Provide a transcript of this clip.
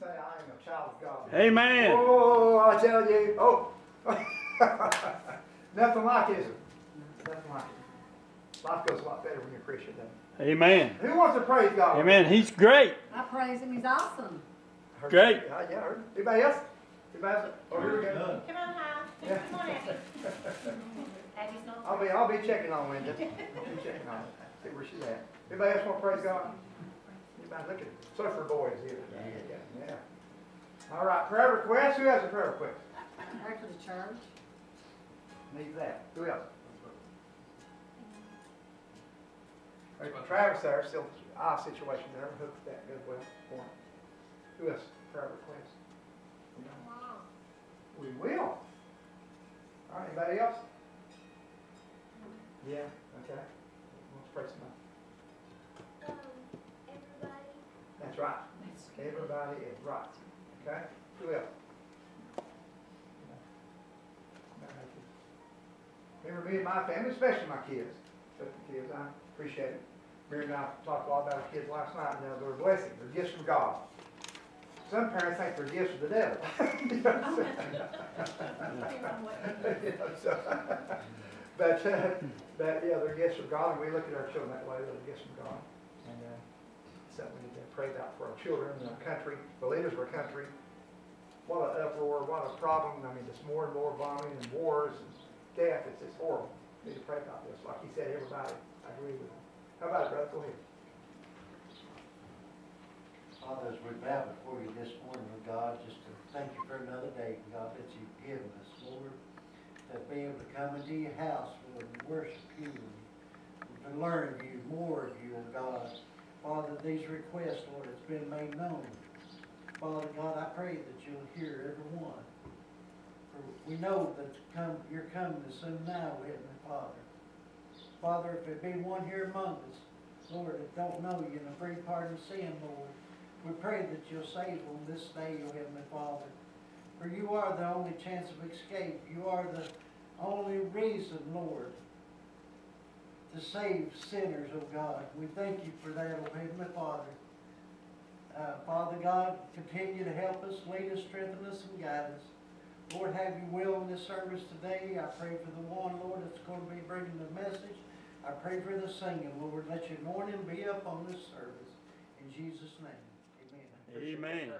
say I am a child of God. Amen. Oh, I tell you, oh. Nothing like it, is it? Nothing like it. Life goes a lot better when you're a Christian, doesn't Amen. Who wants to praise God? Amen. He's great. I praise him, he's awesome. Heard- Great. Yeah, yeah, heard. Anybody else? Anybody else? Oh, here we go. Come on, hi. Yeah. Come on, Abby. Abby's not. I'll be, I'll be checking on Linda. I'll be checking on her, see where she's at. Anybody else want to praise God? Anybody, look at, Suffer boys here. Yeah, yeah. All right, prayer request, who has a prayer request? Pray for the church. Need that. Who else? Travis there, still eye situation there, Hook that goes well for him. Who else, prayer request? We will. All right, anybody else? Yeah, okay. Let's pray some. Right. Everybody is right. Okay? Who else? Remember me and my family, especially my kids, especially the kids, I appreciate it. Mary and I talked a lot about our kids last night, and they're a blessing, they're gifts from God. Some parents think they're gifts from the devil. You know so- But, uh, but, yeah, they're gifts from God, and we look at our children that way, they're gifts from God. And, uh, something pray about for our children and our country, the leaders of our country. What an uproar, what a problem. I mean, there's more and more bombing and wars and death. It's just horrible. We need to pray about this. Like he said, everybody, I agree with him. How about it, brother? Go ahead. Father, as we bow before you this morning, Lord God, just to thank you for another day, oh God, that you've given us, Lord, to be able to come into your house, Lord, and worship you, and to learn you, more of you, oh God. Father, these requests, Lord, it's been made known. Father God, I pray that you'll hear every one. For we know that come, you're coming as soon now, Heavenly Father. Father, if there be one here among us, Lord, that don't know you and a free pardon of sin, Lord, we pray that you'll save them this day, O Heavenly Father. For you are the only chance of escape. You are the only reason, Lord, to save sinners, O God. We thank you for that, O Heavenly Father. Uh, Father God, continue to help us, lead us, strengthen us, and guide us. Lord, have your will in this service today. I pray for the one, Lord, that's going to be bringing the message. I pray for the singing, Lord. Let your anointing be up on this service. In Jesus' name, amen. Amen.